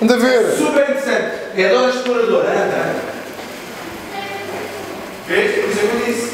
Anda a ver. Super interessante. É a dona exploradora. Anda. É, é. Vês? Por isso é que eu disse.